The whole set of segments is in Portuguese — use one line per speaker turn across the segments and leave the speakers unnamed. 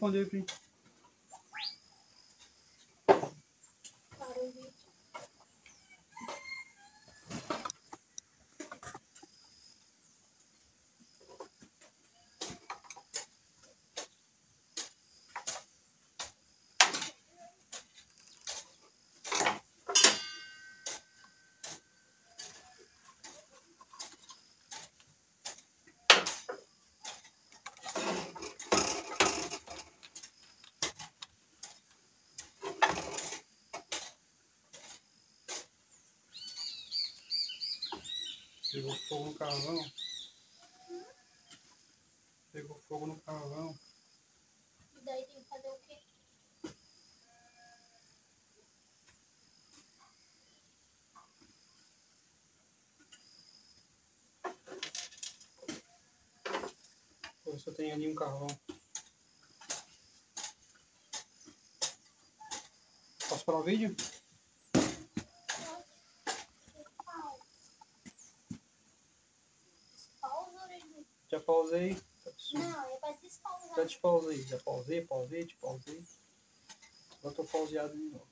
Vê o Pegou fogo no carvão. Pegou fogo no carvão.
E daí tem que fazer o quê?
Pô, só tem ali um carvão. Posso parar o vídeo? Pausei. Tá.
Não, é pra despausar.
Já despausei. Já pausei, pausei, despausei. Agora tô pauseado de novo.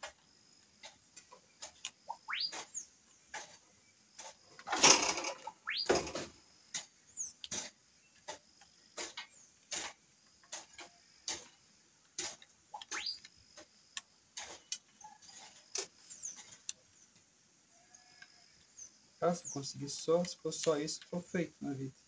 Ah, se eu conseguisse só, se fosse só isso, tô feito na vida.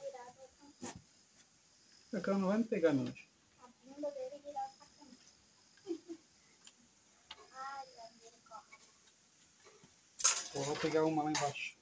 virado ao contrário.
A câmera não vai me pegar, meu anjo.
A bunda dele é virada pra câmera. Ai, a misericórdia.
Eu vou pegar uma lá embaixo.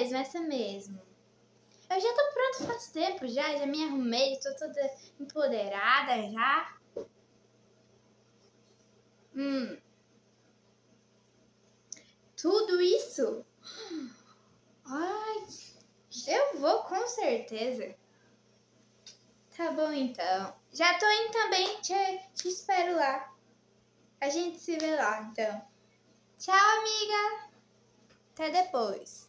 Mesmo, essa mesmo. Eu já tô pronto faz tempo já, já me arrumei, tô toda empoderada já. Hum. Tudo isso? Ai, eu vou com certeza. Tá bom então. Já tô indo também, te, te espero lá. A gente se vê lá, então. Tchau, amiga. Até depois.